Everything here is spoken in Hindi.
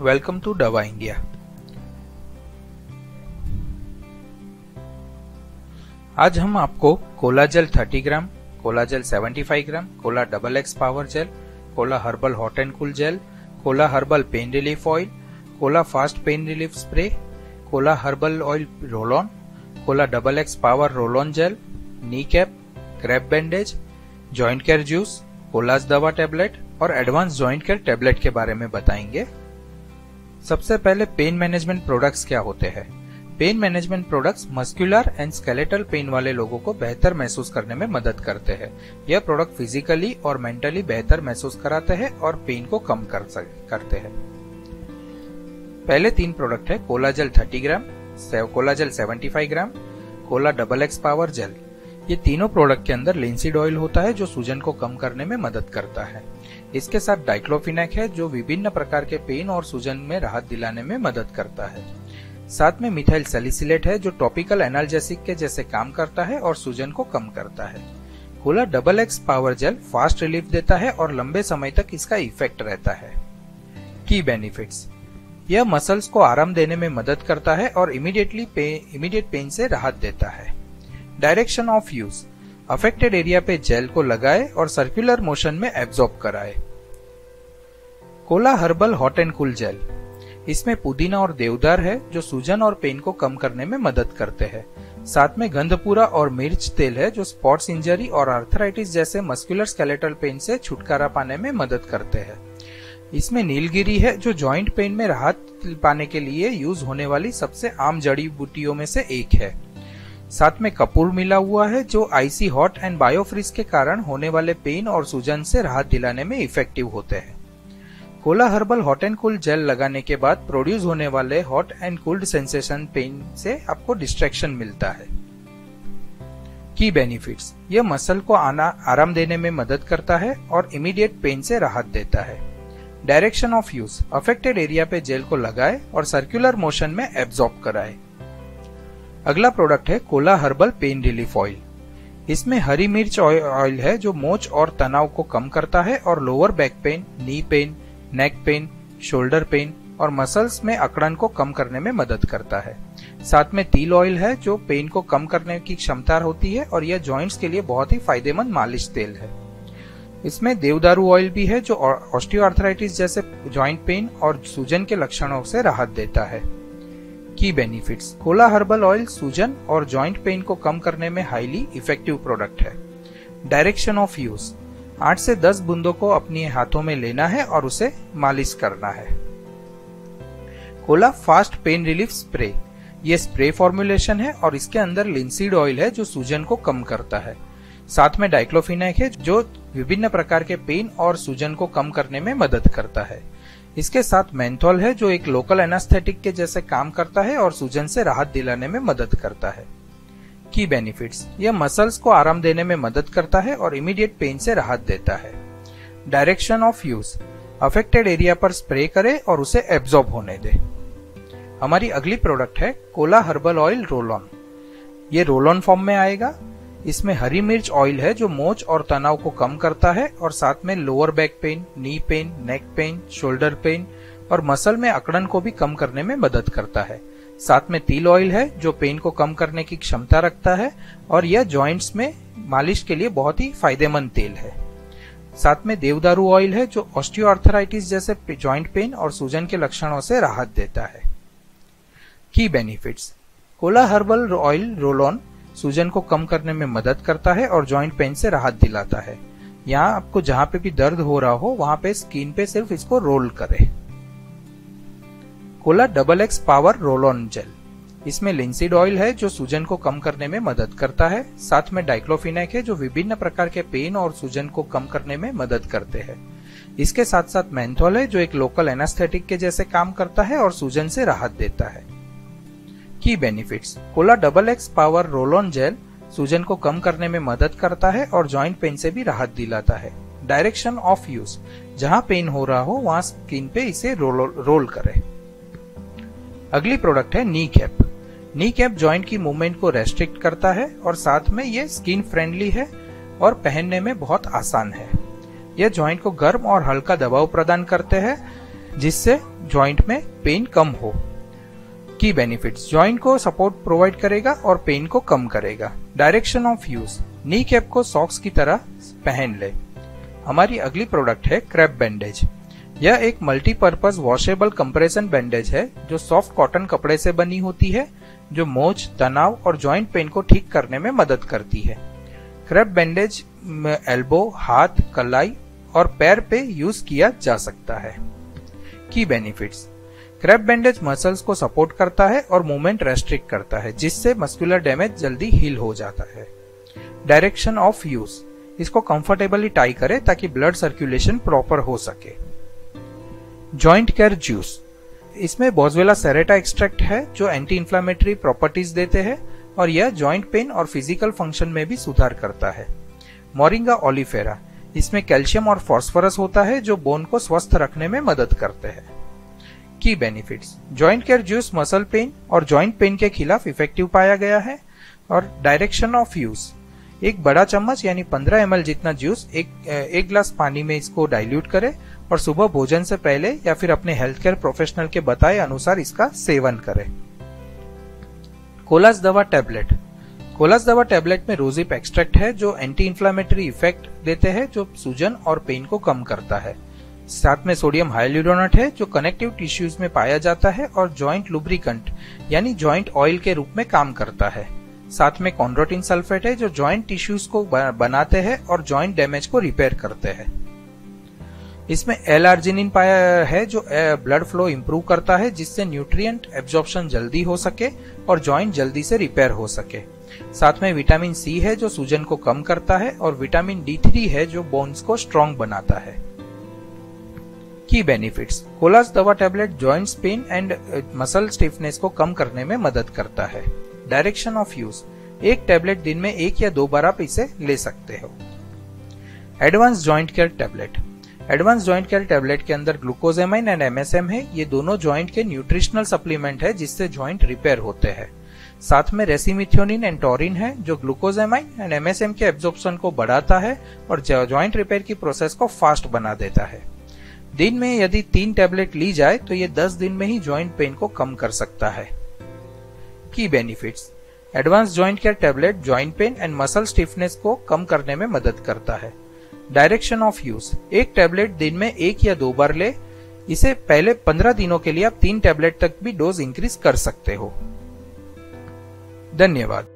वेलकम टू दवा इंडिया आज हम आपको Kola gel 30 gram, Kola gel 75 gram, Kola double x power gel, Kola herbal hot and cool gel, Kola herbal pain relief oil, Kola fast pain relief spray, Kola herbal oil roll on, Kola double x power roll on gel, knee cap, crepe bandage, joint care juice, collage दवा टेबलेट और एडवांस जॉइंट केयर टेबलेट के बारे में बताएँगे। सबसे पहले पेन मैनेजमेंट प्रोडक्ट्स क्या होते हैं? Pain management products muscular and skeletal pain वाले लोगों को बेहतर महसूस करने में मदद करते हैं। यह प्रोडक्ट फिजिकली और मेंटली बेहतर महसूस कराते हैं और पेन को कम कर करते हैं। पहले तीन प्रोडक्ट है Kola gel 30 gram Kola gel 75 gram Kola double x power gel ये तीनों प्रोडक्ट के अंदर लिंसिड ऑयल होता है जो सूजन को कम करने में मदद करता है। इसके साथ डाइक्लोफिनेक है, जो विभिन्न प्रकार के पेन और सूजन में राहत दिलाने में मदद करता है। साथ में मिथाइल सेलिसिलेट है, जो टॉपिकल एनाल्जेसिक के जैसे काम करता है और सूजन को कम करता है। Kola double x power gel fast relief देता है और लंबे समय तक इसका इफ़ेक्ट रहता है। Key benefits. यह मसल्स को आराम देने में मदद करता है और इमीडिएटली इमीडिएट पेन से राहत देता है। Direction of use. Affected area पे जेल को लगाए और सर्कुलर मोशन में एब्जॉर्ब कराए। Kola herbal hot and cool gel इसमें पुदीना और देवदार है, जो सूजन और पेन को कम करने में मदद करते हैं। साथ में गंधपुरा और मिर्च तेल है, जो स्पॉट्स इंजरी और आर्थराइटिस जैसे मस्कुलर स्केलेटल पेन से छुटकारा पाने में मदद करते हैं। इसमें नीलगिरी है, जो जॉइंट पेन में राहत पाने के लिए यूज़ होने वाली सबसे आम जड़ी बूटियों में से एक है। साथ में कपूर मिला हुआ है, जो आईसी हॉट एंड बायोफ्रीज के कारण होने वाले पेन और सूजन से राहत दिलाने में इफ़ेक्टिव होते हैं। Kola herbal hot and cool gel लगाने के बाद प्रोड्यूस होने वाले hot and cooled sensation pain से आपको डिस्ट्रैक्शन मिलता है। Key benefits? यह मसल को आना, आराम देने में मदद करता है और इमीडिएट पेन से राहत देता है। Direction of use. Affected area पे जेल को लगाए और सर्कुलर मोशन में एब्जॉर्ब कराए। अगला प्रोडक्ट है Kola herbal pain relief oil इसमें हरी मिर्च ऑयल है जो मोच और तनाव को कम करता है और lower back pain knee pain neck pain shoulder pain और मसल्स में अकड़न को कम करने में मदद करता है। साथ में तिल ऑयल है जो पेन को कम करने की क्षमता होती है और यह जॉइंट्स के लिए बहुत ही फ़ायदेमंद मालिश तेल है। इसमें देवदारू ऑयल भी है जो ऑस्टियोआर्थराइटिस जैसे जॉइंट पेन और सूजन के लक्षणों से राहत देता है। की बेनिफिट्स कोला हर्बल ऑयल सूजन और जॉइंट पेन को कम करने में हाईली इफ़ेक्टिव प्रोडक्ट है। डायरेक्शन ऑफ़ यूज़ आठ से दस बूंदों को अपने हाथों में लेना है और उसे मालिश करना है। Kola fast pain relief spray ये स्प्रे फॉर्मुलेशन है और इसके अंदर लिंसीड ऑयल है जो सूजन को कम करता है। साथ में डाइक्लोफिनेक है जो विभिन्न प्रकार के पेन और सूजन को कम करने में मदद करता है। इसके साथ मेंथोल है, जो एक लोकल एनास्थेटिक के जैसे काम करता है और सूजन से राहत दिलाने में मदद करता है। की बेनिफिट्स यह मसल्स को आराम देने में मदद करता है और इमीडिएट पेन से राहत देता है। Direction of use affected area पर स्प्रे करे और उसे एब्जॉर्ब होने दे। हमारी अगली प्रोडक्ट है Kola herbal oil roll on. ये रोल ऑन फॉर्म में आएगा। इसमें हरी मिर्च ऑयल है जो मोच और तनाव को कम करता है और साथ में lower back pain knee pain neck pain shoulder pain और मसल में अकड़न को भी कम करने में मदद करता है। साथ में तिल ऑयल है जो पेन को कम करने की क्षमता रखता है और यह जॉइंट्स में मालिश के लिए बहुत ही फ़ायदेमंद तेल है। साथ में देवदारू ऑयल है जो ऑस्टियोआर्थराइटिस जैसे जॉइंट पेन और सूजन के लक्षणों से राहत देता है। Key benefits Kola herbal oil roll on सूजन को कम करने में मदद करता है और जॉइंट पेन से राहत दिलाता है। यहाँ आपको जहाँ पे भी दर्द हो रहा हो, वहाँ पे स्किन पे सिर्फ़ इसको रोल करें। Kola double x power roll on gel इसमें लिंसिड ऑयल है जो सूजन को कम करने में मदद करता है। साथ में डाइक्लोफिनेक है जो विभिन्न प्रकार के पेन और सूजन को कम करने में मदद करते हैं। इसके साथ साथ मैंथोल है जो एक लोकल एनास्थेटिक के जैसे काम करता है और सूजन से राहत देता है। Key benefits Kola double x power roll on gel सूजन को कम करने में मदद करता है और जॉइंट पेन से भी राहत दिलाता है. डायरेक्शन ऑफ़ यूज़ जहाँ पेन हो रहा हो, वहाँ स्किन पे इसे रोल रोल करें. अगली प्रोडक्ट है knee cap knee cap joint की मूवमेंट को रेस्ट्रिक्ट करता है और साथ में ये स्किन फ्रेंडली है और पहनने में बहुत आसान है. यह ज्वाइंट को गर्म और हल्का दबाव प्रदान करते हैं, जिससे जॉइंट में पेन कम हो. की बेनिफिट्स जॉइंट को सपोर्ट प्रोवाइड करेगा और पेन को कम करेगा. Direction of use knee cap को सॉक्स की तरह पहन ले. हमारी अगली प्रोडक्ट है क्रैप बैंडेज यह एक मल्टीपर्पज वॉशेबल कंप्रेशन बैंडेज है, जो सॉफ्ट कॉटन कपड़े से बनी होती है, जो मोच, तनाव और जॉइंट पेन को ठीक करने में मदद करती है. क्रैप बैंडेज एल्बो हाथ, कलाई और पैर पे यूज़ किया जा सकता है. Key benefits crepe bandage muscles को सपोर्ट करता है और मूवमेंट रेस्ट्रिक्ट करता है, जिससे मस्कुलर डैमेज जल्दी हील हो जाता है। डायरेक्शन ऑफ़ यूज़ इसको कंफर्टेबली टाई करें ताकि ब्लड सर्कुलेशन प्रॉपर हो सके। जॉइंट केयर जूस इसमें बोजवेला सेरेटा एक्सट्रैक्ट है, जो एंटी इंफ्लामेटरी प्रॉपर्टीज़ देते हैं और यह जॉइंट पेन और फ़िज़िकल फ़ंक्शन में भी सुधार करता है। मोरिंगा ओलिफेरा इसमें कैल्शियम और फॉस्फोरस होता है, जो बोन को स्वस्थ रखने में मदद करते हैं। Key benefits joint care juice muscle pain और जॉइंट पेन के खिलाफ इफ़ेक्टिव पाया गया है और डायरेक्शन ऑफ़ यूज़ एक बड़ा चम्मच यानी 15 एम जितना जूस एक एक ग्लास पानी में इसको डाइल्यूट करें और सुबह भोजन से पहले या फिर अपने हेल्थ केयर प्रोफेशनल के बताए अनुसार इसका सेवन करें। कोलास दवा टेबलेट कोलास दवा टेबलेट में रोजिप एक्सट्रैक्ट है जो एंटी इंफ्लामेटरी इफ़ेक्ट देते हैं जो सूजन और पेन को कम करता है। साथ में सोडियम हाइल्यूरोनेट है, जो कनेक्टिव टिश्यूज में पाया जाता है और जॉइंट लुब्रिकंट यानी जॉइंट ऑयल के रूप में काम करता है। साथ में कॉन्ड्रोटिन सल्फेट है, जो जॉइंट टिश्यूज को बनाते हैं और जॉइंट डैमेज को रिपेयर करते हैं। इसमें एल आर्जिनिन पाया है, जो ब्लड फ्लो इम्प्रूव करता है, जिससे न्यूट्रिएंट एब्जॉर्प्शन जल्दी हो सके और जॉइंट जल्दी से रिपेयर हो सके। साथ में विटामिन सी है, जो सूजन को कम करता है और विटामिन डी थ्री है, जो बोन्स को स्ट्रॉन्ग बनाता है। की बेनिफिट्स कोलास दवा tablet joints pain and muscle stiffness को कम करने में मदद करता है। डायरेक्शन ऑफ़ यूज़ एक टेबलेट दिन में एक या दो बार आप इसे ले सकते हो। Advance joint care tablet advance joint care tablet के अंदर ग्लूकोजेमाइन एंड एमएसएम है। ये दोनों जॉइंट के न्यूट्रिशनल सप्लीमेंट है जिससे जॉइंट रिपेयर होते हैं। साथ में रेसिमिथ्योनिन एंड टोरिन है, जो ग्लूकोजेमाइन एंड एमएसएम के एब्जॉर्प्शन को बढ़ाता है और जॉइंट रिपेयर की प्रोसेस को फास्ट बना देता है। दिन में यदि तीन टेबलेट ली जाए तो ये 10 दिन में ही ज्वाइंट पेन को कम कर सकता है। Key benefits advance joint care tablet joint pain and muscle stiffness को कम करने में मदद करता है। डायरेक्शन ऑफ़ यूज़ एक टेबलेट दिन में एक या दो बार ले। इसे पहले पंद्रह दिनों के लिए आप तीन टेबलेट तक भी डोज इंक्रीज कर सकते हो। धन्यवाद।